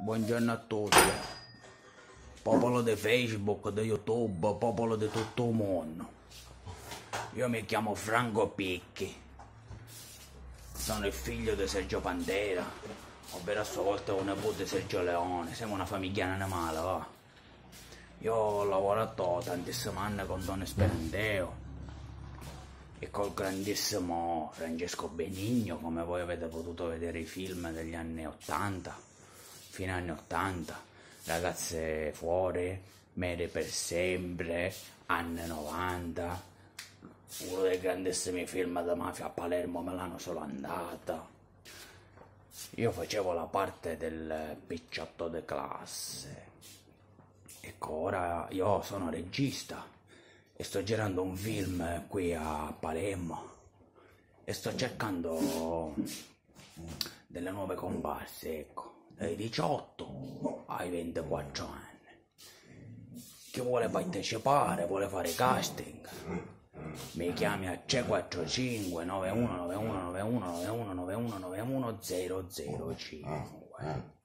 Buongiorno a tutti. Popolo di Facebook, di YouTube, popolo di tutto il mondo. Io mi chiamo Franco Picchi. Sono il figlio di Sergio Pantera, ovvero a sua volta un nipote di Sergio Leone. Siamo una famiglia animale, va. Io ho lavorato tantissimi anni con Don Sperandeo e col grandissimo Francesco Benigno, come voi avete potuto vedere i film degli anni 80 fino agli anni 80, ragazze fuori, mere per sempre, anni 90, uno dei grandissimi film da mafia a Palermo me l'hanno solo andata. Io facevo la parte del picciotto di classe. Ecco, ora io sono regista e sto girando un film qui a Palermo e sto cercando delle nuove comparse, ecco dai 18 ai 24 anni. Chi vuole partecipare, vuole fare casting, mi chiami a C45 91 91 91 91 91 91 005.